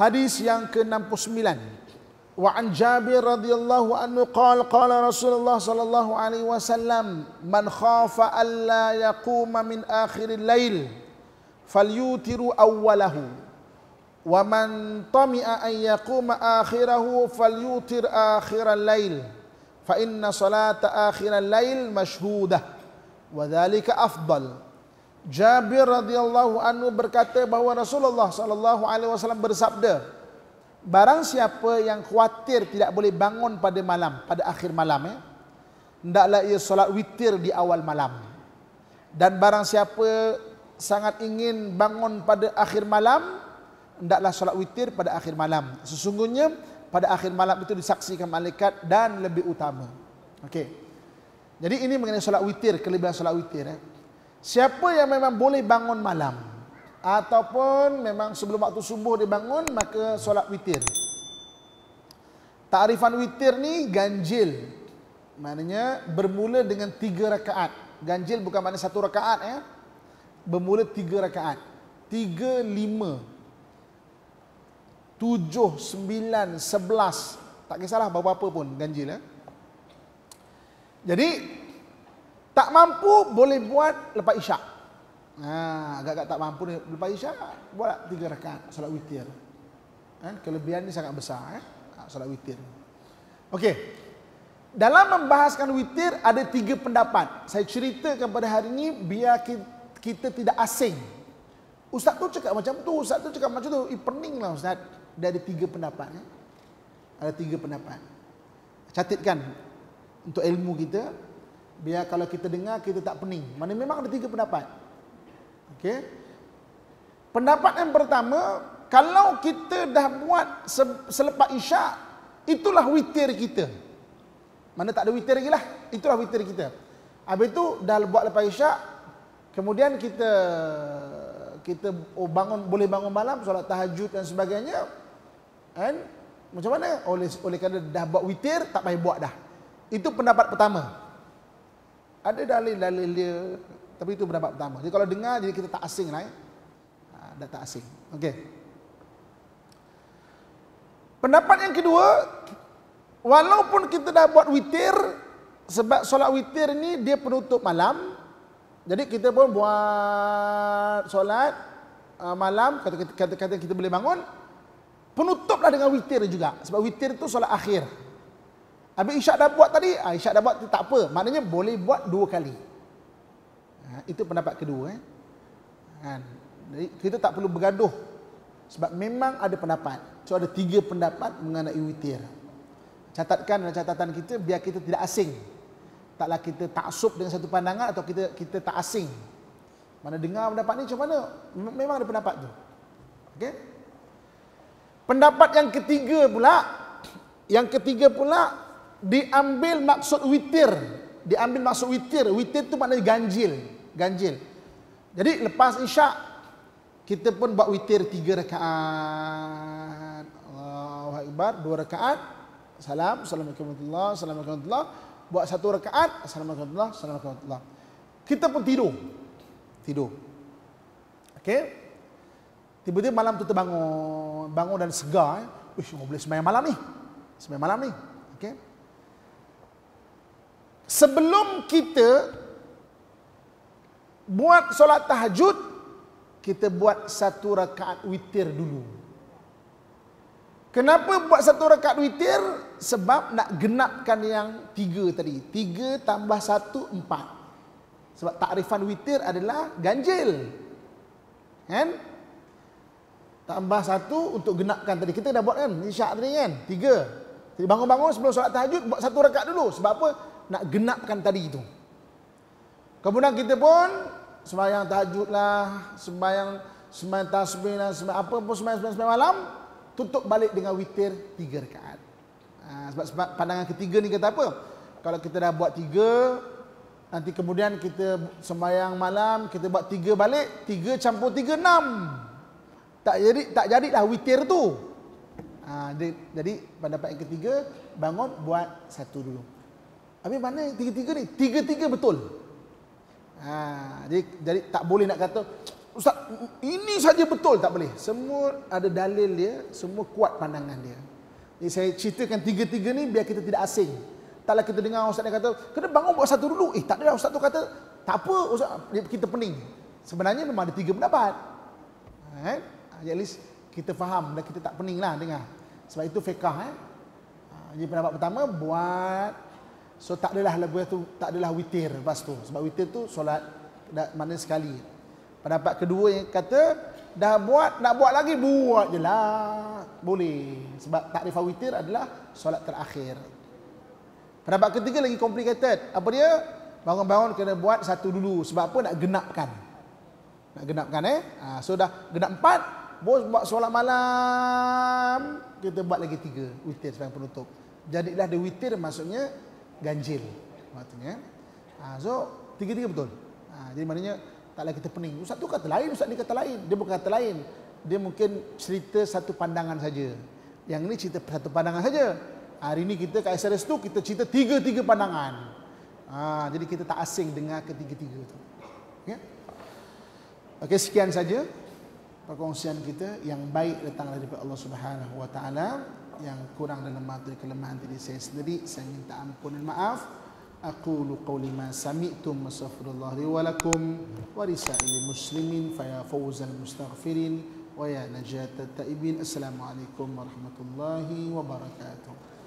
Hadis yang ke-69. Wa an Jabir radhiyallahu anhu qala qala Rasulullah sallallahu alaihi wasallam man khafa alla yaquma min akhiril lail falyutiru awwalahu. Wa man tami'a an yaquma akhirahu falyutir akhiral lail. Fa inna salata akhiral lail mashhudah. Wa dhalika afdal Jabir radhiyallahu anhu berkata bahawa Rasulullah sallallahu alaihi wasallam bersabda, barang siapa yang khawatir tidak boleh bangun pada malam, pada akhir malam ya, hendaklah ia solat witir di awal malam. Dan barang siapa sangat ingin bangun pada akhir malam, hendaklah solat witir pada akhir malam. Sesungguhnya pada akhir malam itu disaksikan malaikat dan lebih utama. Okey. Jadi ini mengenai solat witir, kelebihan solat witir ya. Siapa yang memang boleh bangun malam ataupun memang sebelum waktu subuh dia bangun maka solat witir. Takrifan witir ni ganjil. Maknanya bermula dengan tiga rakaat. Ganjil bukan makna satu rakaat ya. Bermula tiga rakaat. Tiga, lima. Tujuh, sembilan, sebelas. Tak kisahlah berapa-apa pun ganjil ya. Jadi tak mampu boleh buat lepas isyak. Ha, agak-agak tak mampu ni lepas isyak buat tiga rakaat solat witir. Ha, kelebihan ni sangat besar eh ha, solat witir. Okey. Dalam membahaskan witir ada tiga pendapat. Saya ceritakan pada hari ini biar kita, kita tidak asing. Ustaz tu cakap macam tu, ustaz tu cakap macam tu. Eh, pening lah ustaz. Dia ada tiga pendapat. Eh? Ada tiga pendapat. Catatkan untuk ilmu kita biar kalau kita dengar kita tak pening. Mana memang ada tiga pendapat. Okey. Pendapat yang pertama, kalau kita dah buat selepas isyak, itulah witir kita. Mana tak ada witir lagi lah. Itulah witir kita. Habis itu dah buat lepas isyak, kemudian kita kita oh bangun boleh bangun malam solat tahajud dan sebagainya. Kan? Macam mana? Oleh oleh kerana dah buat witir tak payah buat dah. Itu pendapat pertama. Ada dalil-dalil dia tapi itu pendapat pertama. Jadi kalau dengar jadi kita tak asing lah ya. Ha, dah tak asing. Okey. Pendapat yang kedua, walaupun kita dah buat witir sebab solat witir ni dia penutup malam. Jadi kita pun buat solat uh, malam kata, kata kita boleh bangun penutuplah dengan witir juga sebab witir itu solat akhir. Habis isyak dah buat tadi, ah, isyak dah buat tak apa. Maknanya boleh buat dua kali. Ha, itu pendapat kedua. Eh. Kan? Jadi kita tak perlu bergaduh. Sebab memang ada pendapat. So ada tiga pendapat mengenai witir. Catatkan dalam catatan kita biar kita tidak asing. Taklah kita taksub dengan satu pandangan atau kita kita tak asing. Mana dengar pendapat ni macam mana? Memang ada pendapat tu. Okey? Pendapat yang ketiga pula, yang ketiga pula diambil maksud witir. Diambil maksud witir. Witir tu maknanya ganjil. Ganjil. Jadi lepas isyak kita pun buat witir tiga rakaat. Allahu akbar. Dua rakaat. Salam. Assalamualaikum warahmatullahi warahmatullahi buat satu rakaat. Assalamualaikum warahmatullahi warahmatullahi kita pun tidur. Tidur. Okey? Tiba-tiba malam tu terbangun. Bangun dan segar eh. Boleh sembahyang malam ni. Sembahyang malam ni. Okey sebelum kita buat solat tahajud kita buat satu rakaat witir dulu. Kenapa buat satu rakaat witir? Sebab nak genapkan yang tiga tadi. Tiga tambah satu empat. Sebab takrifan witir adalah ganjil. Kan? Tambah satu untuk genapkan tadi. Kita dah buat kan? Isyak tadi kan? Tiga. Jadi bangun-bangun sebelum solat tahajud buat satu rakaat dulu. Sebab apa nak genapkan tadi itu. Kemudian kita pun sembahyang tahajud lah, sembahyang sembahyang tasbih lah, sembahyang apa pun sembahyang, sembahyang, malam, tutup balik dengan witir tiga rakaat. Ha, sebab, sebab pandangan ketiga ni kata apa? Kalau kita dah buat tiga, nanti kemudian kita sembahyang malam, kita buat tiga balik, tiga campur tiga enam. Tak jadi tak jadilah witir tu. Ha, jadi, jadi pendapat yang ketiga, bangun buat satu dulu. Habis mana tiga-tiga ni? Tiga-tiga betul. Ha, jadi, jadi tak boleh nak kata Ustaz, ini saja betul tak boleh. Semua ada dalil dia, semua kuat pandangan dia. Jadi saya ceritakan tiga-tiga ni biar kita tidak asing. Taklah kita dengar ustaz dia kata, kena bangun buat satu dulu. Eh, tak ada ustaz tu kata, tak apa ustaz, kita pening. Sebenarnya memang ada tiga pendapat. Eh? At least kita faham dan kita tak pening lah dengar. Sebab itu fiqah eh. Jadi pendapat pertama buat so tak adalah lagu tu tak adalah witir lepas tu sebab witir tu solat mana sekali. Pendapat kedua yang kata dah buat nak buat lagi buat je lah boleh sebab takrif witir adalah solat terakhir. Pendapat ketiga lagi complicated. Apa dia? Bangun-bangun kena buat satu dulu sebab apa nak genapkan. Nak genapkan eh. Ha, so dah genap empat, bos buat solat malam, kita buat lagi tiga witir sebagai penutup. Jadilah dia witir maksudnya ganjil. Maksudnya. Ha, so tiga-tiga betul. Ha, jadi maknanya taklah kita pening. Ustaz tu kata lain, ustaz ni kata lain. Dia bukan kata lain. Dia mungkin cerita satu pandangan saja. Yang ni cerita satu pandangan saja. Hari ini kita kat SRS tu kita cerita tiga-tiga pandangan. Ha, jadi kita tak asing dengar ketiga-tiga tu. Ya? Okey sekian saja perkongsian kita yang baik datang daripada Allah Subhanahu Wa Taala yang kurang dalam materi kelemahan diri saya sendiri saya minta ampun dan maaf. Aqulu qawli ma sami'tum astaghfirullah li wa lakum wa muslimin fa ya fawzal mustaghfirin wa ya najat taibin. Assalamualaikum warahmatullahi wabarakatuh